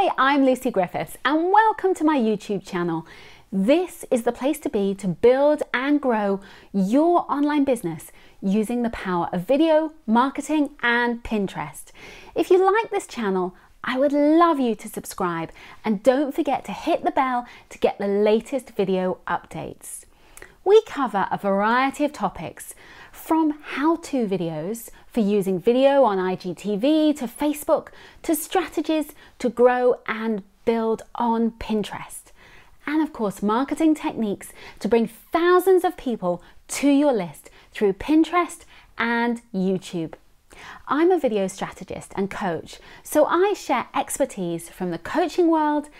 Hi, I'm Lucy Griffiths and welcome to my YouTube channel. This is the place to be to build and grow your online business using the power of video, marketing and Pinterest. If you like this channel, I would love you to subscribe and don't forget to hit the bell to get the latest video updates. We cover a variety of topics from how-to videos for using video on IGTV to Facebook to strategies to grow and build on Pinterest. And of course, marketing techniques to bring thousands of people to your list through Pinterest and YouTube. I'm a video strategist and coach, so I share expertise from the coaching world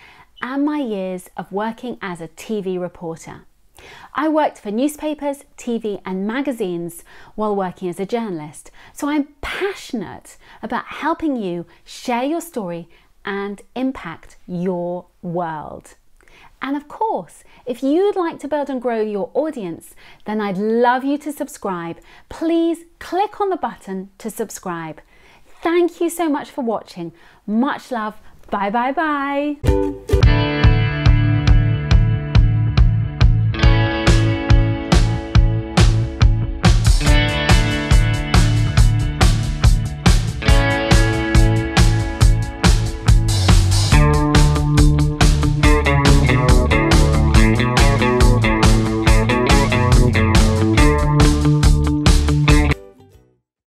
and my years of working as a TV reporter. I worked for newspapers, TV, and magazines while working as a journalist, so I'm passionate about helping you share your story and impact your world. And of course, if you'd like to build and grow your audience, then I'd love you to subscribe. Please click on the button to subscribe. Thank you so much for watching. Much love. Bye bye bye.